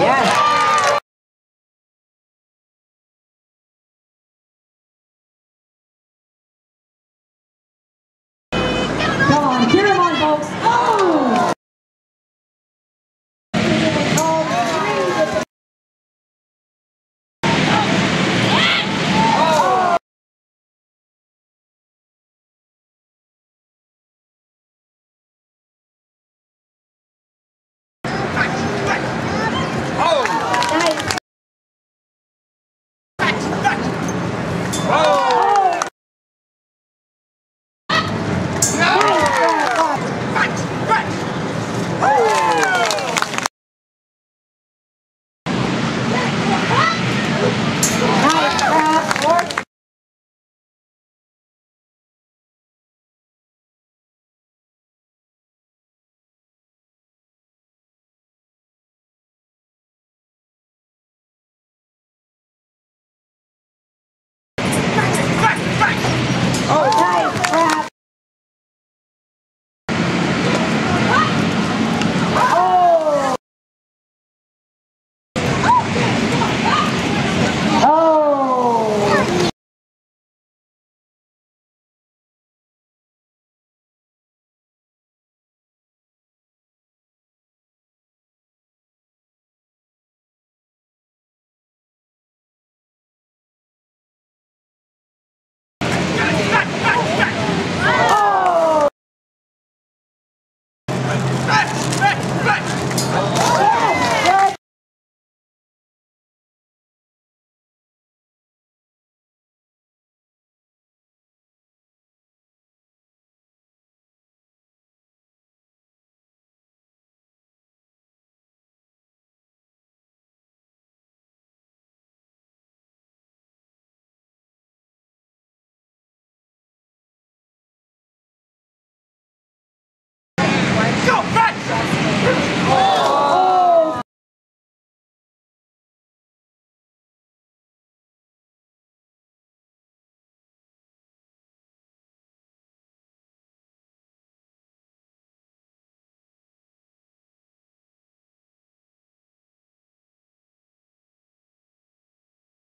Yeah. Hey! go.